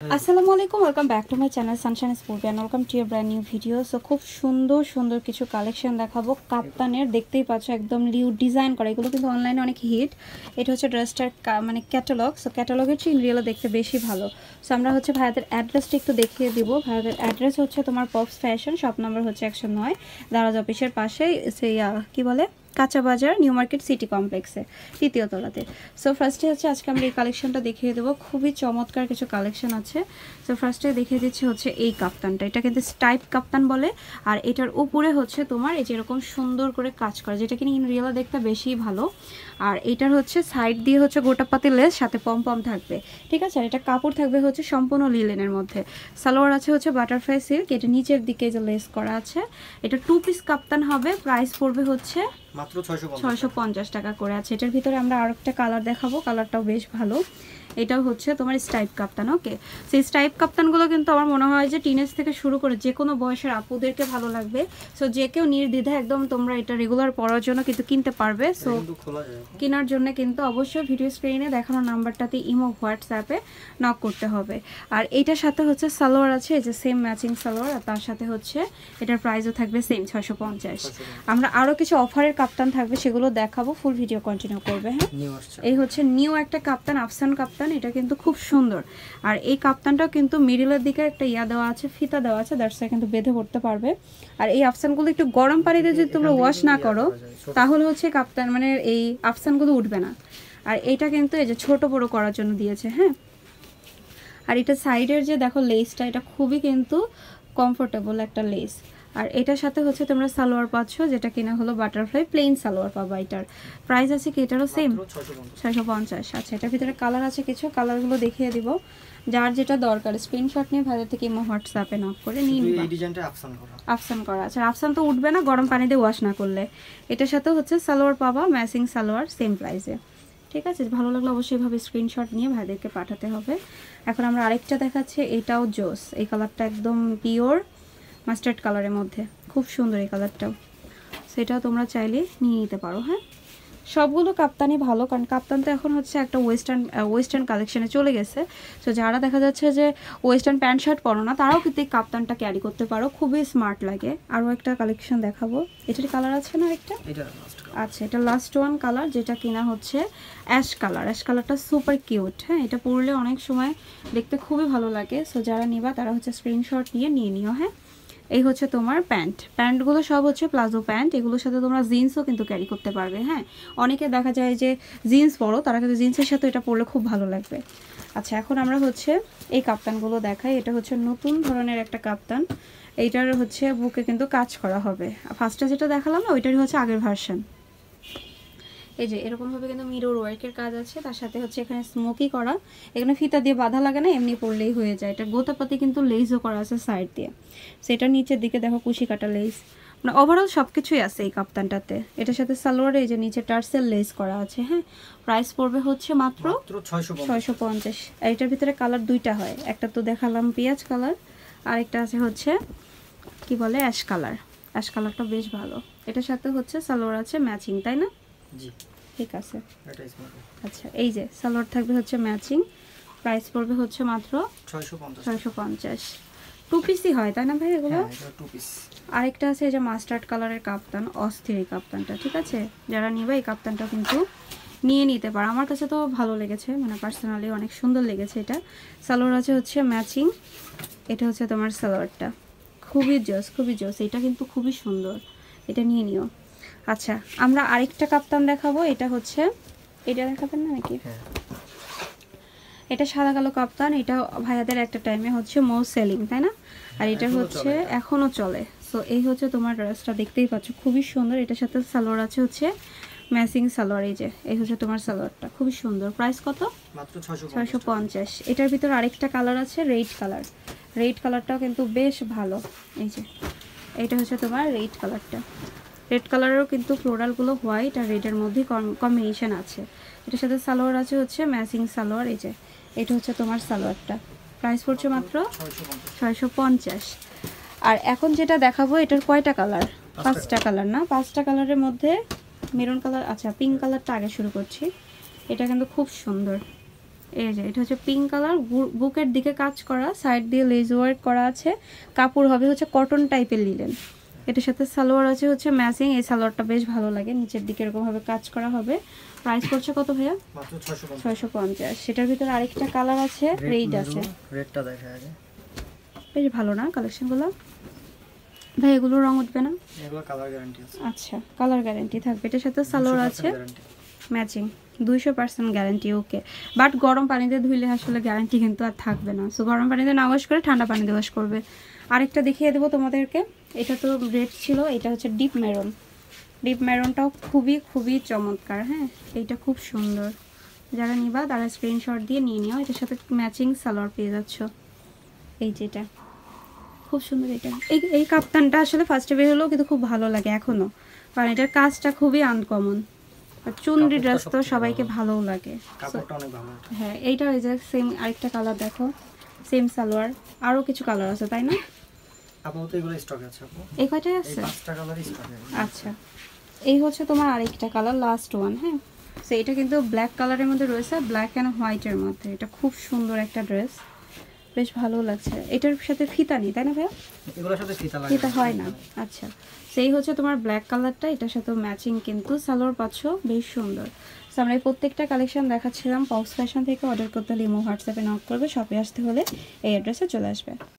আসসালামু আলাইকুম welcome back to my channel Sunshine sport and welcome to your brand new video so খুব সুন্দর সুন্দর কিছু কালেকশন দেখাবো। কাপ্তানের, দেখতেই পাচ্ছ, একদম লিউ ডিজাইন করা। এগুলো কিন্তু অনলাইনে অনেক হিট এটা হচ্ছে ড্রেসটার মানে ক্যাটালগ সো ক্যাটালগের চেয়ে রিয়েলে দেখতে বেশি ভালো। সো আমরা হচ্ছে ভাইয়াদের অ্যাড্রেসটা একটু দেখিয়ে দিব। ভাইয়াদের অ্যাড্রেস হচ্ছে তোমার পপস ফ্যাশন শপ নাম্বার হচ্ছে একশো নয়, দারাজ অফিসের পাশে সেই কি বলে? কাঁচা বাজার, নিউ মার্কেট, সিটি কমপ্লেক্সে, তৃতীয় তলাতে। সো ফার্স্টে হচ্ছে আজকে আমরা এই কালেকশনটা দেখিয়ে দেবো। খুবই চমৎকার কিছু কালেকশন আছে। সো ফার্স্টে দেখিয়ে দিচ্ছি হচ্ছে এই কাপ্তানটা। এটা কিন্তু স্টাইপ কাপ্তান বলে, আর এটার উপরে হচ্ছে তোমার এই যেরকম সুন্দর করে কাজ করা, যেটা কিনা ইন রিয়েলা দেখতে বেশি ভালো। আর এটার হচ্ছে সাইড দিয়ে হচ্ছে গোটাপাতি লেস, সাথে পম পম থাকবে। ঠিক আছে? আর এটা কাপড় থাকবে হচ্ছে সম্পূর্ণ লিলেনের মধ্যে। সালোয়ার আছে হচ্ছে বাটারফ্লাই সিল্ক এটা নিচের দিকে যে লেস করা আছে। এটা টু পিস কাপ্তান হবে প্রাইস পড়বে হচ্ছে মাত্র ছয়শো ছয়শো পঞ্চাশ টাকা করে আছে। এটার ভিতরে আমরা আরও একটা কালার দেখাবো কালারটাও বেশ ভালো। এটাও হচ্ছে তোমার স্টাইপ কাপ্তান ওকে? সেই স্টাইপ কাপ্তানগুলো কিন্তু আমার মনে হয় যে টিনেজ থেকে শুরু করে যে কোনো বয়সের আপুদেরকে ভালো লাগবে। সো যে কেউ নির্দ্বিধা একদম তোমরা এটা রেগুলার পরার জন্য কিন্তু কিনতে পারবে। সো কেনার জন্য কিন্তু অবশ্যই ভিডিও স্ক্রিনে দেখানো নাম্বারটাতে ইমো হোয়াটসঅ্যাপে নক করতে হবে। আর এইটার সাথে হচ্ছে সালোয়ার আছে এই যে সেম ম্যাচিং সালোয়ার আর তার সাথে হচ্ছে এটার প্রাইসও থাকবে সেম ছশো পঞ্চাশ। আমরা আরও কিছু অফারের কাপ্তান থাকবে সেগুলো দেখাবো ফুল ভিডিও কন্টিনিউ করবে হ্যাঁ? এই হচ্ছে নিউ একটা কাপ্তান আফসান কাপ্তান এটা কিন্তু খুব সুন্দর। আর এই কাপ্তানটাও কিন্তু মিডিলের দিকে একটা ইয়া দেওয়া আছে ফিতা দেওয়া আছে দ্যাটস কিন্তু বেঁধে পড়তে পারবে। আর এই আফসানগুলো একটু গরম পানিতে যদি তোমরা ওয়াশ না করো তাহলে হচ্ছে কাপ্তান মানে এই আফসানগুলো উঠবে না। আর এটা কিন্তু এই যে ছোট বড় করার জন্য দিয়েছে হ্যাঁ? আর এটা সাইডের যে দেখো লেসটা এটা খুবই কিন্তু কমফোর্টেবল একটা লেস আর এটার সাথে হচ্ছে তোমরা সালোয়ার পাচ্ছ যেটা কিনা হলো বাটারফ্লাই প্লেন সালোয়ার পাবা এটার। প্রাইস আছে কি এটারও সেম ছয়শো পঞ্চাশ। আচ্ছা এটার ভিতরে কালার আছে কিছু? কালারগুলো দেখিয়ে দিব। যার যেটা দরকার স্ক্রিনশট নিয়ে ভাইদের থেকে ইমো হোয়াটসঅ্যাপে নক করে নিয়ে নিবা। এই ডিজাইনটা আফসান করা। আফসান করা। আর আফসান তো উঠবে না গরম পানিতে ওয়াশ না করলে। এটার সাথে হচ্ছে সালোয়ার পাবা ম্যাচিং সালোয়ার সেম প্রাইসে ঠিক আছে? ভালো লাগলে অবশ্যই এভাবে স্ক্রিনশট নিয়ে ভাইদেরকে পাঠাতে হবে। এখন আমরা আরেকটা দেখাচ্ছি এটাও জোস এই কালারটা একদম পিওর মাস্টার্ড কালারের মধ্যে। খুব সুন্দর এই কালারটাও সেটাও তোমরা চাইলে নিয়ে নিতে পারো হ্যাঁ? সবগুলো কাপ্তানি ভালো কারণ কাপ্তান তো এখন হচ্ছে একটা ওয়েস্টার্ন ওয়েস্টার্ন কালেকশনে চলে গেছে। তো যারা দেখা যাচ্ছে যে ওয়েস্টার্ন প্যান্ট শার্ট পরো না তারাও কিন্তু এই কাপ্তানটা ক্যারি করতে পারো। খুবই স্মার্ট লাগে। আরও একটা কালেকশন দেখাবো। এটার কালার আছে না একটা আচ্ছা এটা লাস্ট ওয়ান কালার যেটা কিনা হচ্ছে অ্যাশ কালার অ্যাশ কালারটা সুপার কিউট হ্যাঁ? এটা পরলে অনেক সময় দেখতে খুবই ভালো লাগে। সো যারা নিবা তারা হচ্ছে স্ক্রিনশট নিয়ে নিয়ে নিও হ্যাঁ? এই হচ্ছে তোমার প্যান্ট। প্যান্টগুলো সব হচ্ছে প্লাজো প্যান্ট। এগুলোর সাথে তোমরা জিন্সও কিন্তু ক্যারি করতে পারবে হ্যাঁ? অনেকে দেখা যায় যে জিন্স পরো, তারা কিন্তু জিন্সের সাথে এটা পরলে খুব ভালো লাগবে। আচ্ছা এখন আমরা হচ্ছে এই কাপ্তানগুলো দেখাই। এটা হচ্ছে নতুন ধরনের একটা কাপ্তান। এইটার হচ্ছে বুকে কিন্তু কাজ করা হবে। ফার্স্টে যেটা দেখালাম না, ওইটারই হচ্ছে আগের ভার্সন এই যে এরকমভাবে কিন্তু মিরর ওয়ার্কের কাজ আছে। তার সাথে হচ্ছে এখানে স্মোকি করা। এখানে ফিতা দিয়ে বাধা লাগে না এমনি পড়লেই হয়ে যায়। এটা গোতাপাতি কিন্তু লেসও করা আছে সাইড দিয়ে। সেটা নিচের দিকে দেখো কুশি কাটা লেস মানে ওভারঅল সব কিছুই আছে এই কাপ্তানটাতে। এটার সাথে সালোয়ারে এই যে নিচে টার্সেল লেস করা আছে হ্যাঁ? প্রাইস পড়বে হচ্ছে মাত্র মাত্র ছয়শো পঞ্চাশ। ছয়শো পঞ্চাশ। আর এটার ভিতরে কালার দুইটা হয়। একটা তো দেখালাম পেঁয়াজ কালার আরেকটা আছে হচ্ছে কি বলে অ্যাশ কালার অ্যাশ কালারটা বেশ ভালো। এটার সাথে হচ্ছে সালোয়ার আছে ম্যাচিং তাই না? জি। ঠিক আছে। আচ্ছা এই যে সালোয়ার থাকবে হচ্ছে ম্যাচিং প্রাইস পড়বে হচ্ছে মাত্র ছয়শো পঞ্চাশ। ছয়শো পঞ্চাশ। টু পিসই হয় তাই না ভাই এগুলো? হ্যাঁ আরেকটা আছে এই যে মাস্টার্ড কালারের কাপ্তান অস্থির এই কাপ্তানটা ঠিক আছে? যারা নিবে এই কাপ্তানটা কিন্তু নিয়ে নিতে পারো। আমার কাছে তো ভালো লেগেছে মানে পার্সোনালি অনেক সুন্দর লেগেছে এটা। সালোয়ার আছে হচ্ছে ম্যাচিং এটা হচ্ছে তোমার সালোয়ারটা। খুবই জোস খুবই জোস এটা কিন্তু খুবই সুন্দর। এটা নিয়ে নিও। আচ্ছা আমরা আরেকটা কাপ্তান দেখাবো এটা হচ্ছে এটা দেখাবেন না নাকি? হ্যাঁ। এটা সাদা কালো কাপ্তান এটা ভাইয়াদের একটা টাইমে হচ্ছে মোস্ট সেলিং তাই না? আর এটা হচ্ছে। এখনও চলে। সো এই হচ্ছে তোমার ড্রেসটা দেখতেই পাচ্ছ খুবই সুন্দর। এটার সাথে সালোয়ার আছে হচ্ছে ম্যাচিং সালোয়ার এই যে এই হচ্ছে তোমার সালোয়ারটা খুবই সুন্দর। প্রাইস কত? ছয়শো পঞ্চাশ এটার ভিতর আরেকটা কালার আছে রেড কালার রেড কালারটাও কিন্তু বেশ ভালো। এই যে এটা হচ্ছে তোমার রেড কালারটা রেড কালারেরও কিন্তু ফ্লোরালগুলো হোয়াইট আর রেডের মধ্যে কম্বিনেশান আছে। এটার সাথে সালোয়ার আছে হচ্ছে ম্যাচিং সালোয়ার এই যে এটা হচ্ছে তোমার সালোয়ারটা। প্রাইস পড়ছে মাত্র ছয়শো পঞ্চাশ। আর এখন যেটা দেখাবো এটার কয়টা কালার? পাঁচটা। কালার না? পাঁচটা কালারের মধ্যে মেরুন কালার আচ্ছা পিঙ্ক কালারটা আগে শুরু করছি। এটা কিন্তু খুব সুন্দর। এই যে এটা হচ্ছে পিঙ্ক কালার বুকের দিকে কাজ করা সাইড দিয়ে লেজ ওয়ার্ক করা আছে। কাপড় হবে হচ্ছে কটন টাইপের লিলেন। এটার সাথে সালোয়ার আছে হচ্ছে ম্যাচিং এই সালোয়ারটা বেশ ভালো লাগে। নিচের দিকে এরকম ভাবে কাজ করা হবে। প্রাইস পড়ছে কত ভাইয়া? মাত্র ছয়শো পঞ্চাশ। সেটার ভিতরে আরেকটা কালার আছে রেড আছে। রেডটা দেখা আগে বেশ ভালো না কালেকশনগুলো ভাই এগুলো রং উঠবে না? এগুলো কালার গ্যারান্টি আছে। আচ্ছা কালার গ্যারান্টি থাকবে। এটার সাথে সালোয়ার আছে। ম্যাচিং দুইশো পার্সেন্ট গ্যারান্টি ওকে বাট গরম পানিতে ধুইলে আসলে গ্যারান্টি কিন্তু আর থাকবে না। সো গরম পানিতে না ওয়াশ করে ঠান্ডা পানিতে ওয়াশ করবে। আরেকটা দেখিয়ে দেবো তোমাদেরকে। এটা তো রেড ছিল, এটা হচ্ছে ডিপ মেরুন ডিপ মেরুনটাও খুবই খুবই চমৎকার হ্যাঁ? এইটা খুব সুন্দর। যারা নিবা, তারা স্ক্রিনশট দিয়ে নিয়ে নিও। এটার সাথে ম্যাচিং সালোয়ার পেয়ে যাচ্ছ। এই যেটা খুব সুন্দর এটা। এই এই কাপ্তানটা আসলে ফার্স্টে বের হলেও কিন্তু খুব ভালো লাগে এখনও কারণ এটার কাজটা খুবই আনকমন চুনরি ড্রেস তো সবাইকে ভালো। ভালোও লাগে। হ্যাঁ এইটা ওই যে সেম আরেকটা কালার দেখো। সেম সালোয়ার। আরও কিছু কালার আছে তাই না? আপাতত এগুলো স্টক আছে আপু। এই কয়টাই আছে? পাঁচটা কালারই স্টক আছে আচ্ছা। এই হচ্ছে তোমার আরেকটা কালার লাস্ট ওয়ান হ্যাঁ? সো এটা কিন্তু ব্ল্যাক কালারের মধ্যে রয়েছে ব্ল্যাক অ্যান্ড হোয়াইটের মধ্যে। এটা খুব সুন্দর একটা ড্রেস বেশ ভালো লাগছে। এটার সাথে ফিতা নেই তাই না ভাইয়া? এগুলোর সাথে ফিতা লাগে। ফিতা হয় না। আচ্ছা। সেই হচ্ছে তোমার ব্ল্যাক কালারটা এটার সাথে ম্যাচিং কিন্তু। সালোয়ার পাচ্ছ বেশ সুন্দর। আমরা এই প্রত্যেকটা কালেকশন দেখাচ্ছিলাম পক্স ফ্যাশন থেকে অর্ডার করতে হলে ইমো হোয়াটসঅ্যাপে নক করবে শপে আসতে হলে এই অ্যাড্রেসে চলে আসবে।